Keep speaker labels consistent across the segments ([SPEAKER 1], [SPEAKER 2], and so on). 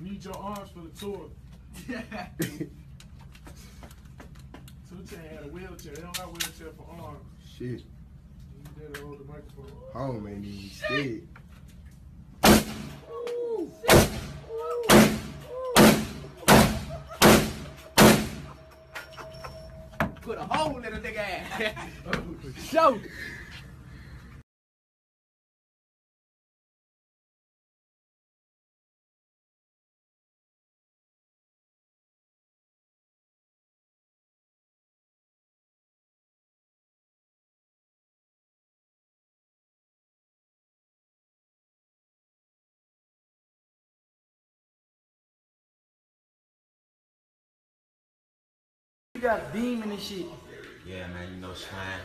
[SPEAKER 1] You need your arms for the tour. 2 Chainz had a wheelchair. They don't got wheelchair for arms.
[SPEAKER 2] Shit.
[SPEAKER 1] You did hold the microphone.
[SPEAKER 2] Home ain't even shit.
[SPEAKER 3] Put a hole in a nigga ass.
[SPEAKER 4] Show. You got beaming and shit.
[SPEAKER 5] Yeah, man, you know Slime.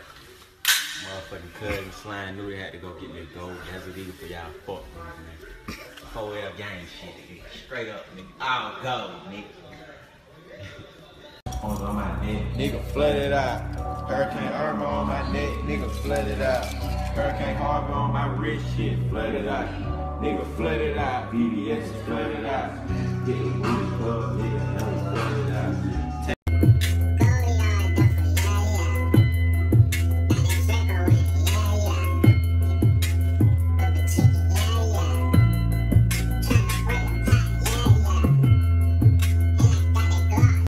[SPEAKER 5] Motherfucking cousin Slime knew he had to go get me gold. That's what he for y'all fuck man. Whole L gang shit. Straight up, nigga. All gold, nigga. on my neck.
[SPEAKER 6] Nigga flooded out. Hurricane Irma on my neck, nigga flooded out.
[SPEAKER 5] Hurricane Harvey on my wrist, shit flooded out. Nigga flooded out. BBS flooded out. Getting